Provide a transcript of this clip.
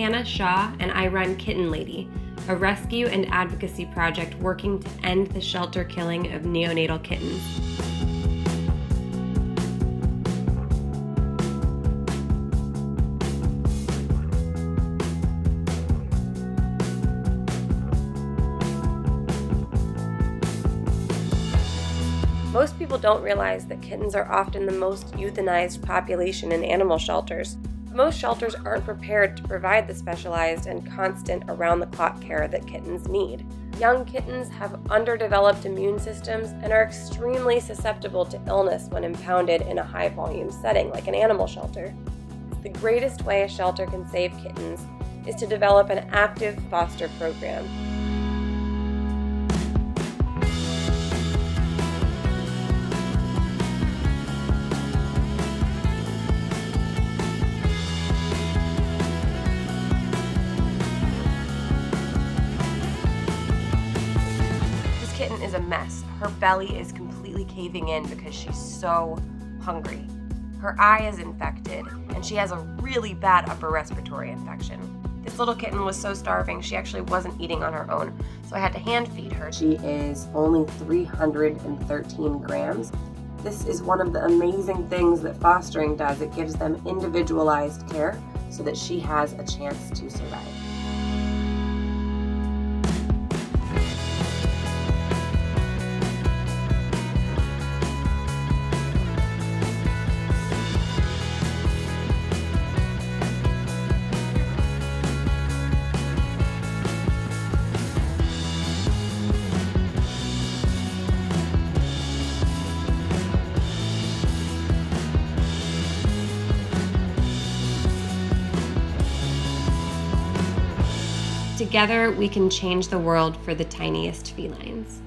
Hannah Shaw, and I run Kitten Lady, a rescue and advocacy project working to end the shelter killing of neonatal kittens. Most people don't realize that kittens are often the most euthanized population in animal shelters. Most shelters aren't prepared to provide the specialized and constant around the clock care that kittens need. Young kittens have underdeveloped immune systems and are extremely susceptible to illness when impounded in a high volume setting like an animal shelter. The greatest way a shelter can save kittens is to develop an active foster program. Kitten is a mess. Her belly is completely caving in because she's so hungry. Her eye is infected, and she has a really bad upper respiratory infection. This little kitten was so starving, she actually wasn't eating on her own, so I had to hand feed her. She is only 313 grams. This is one of the amazing things that fostering does. It gives them individualized care so that she has a chance to survive. Together, we can change the world for the tiniest felines.